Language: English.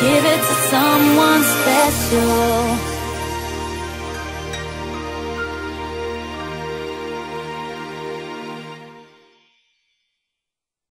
give it to someone special.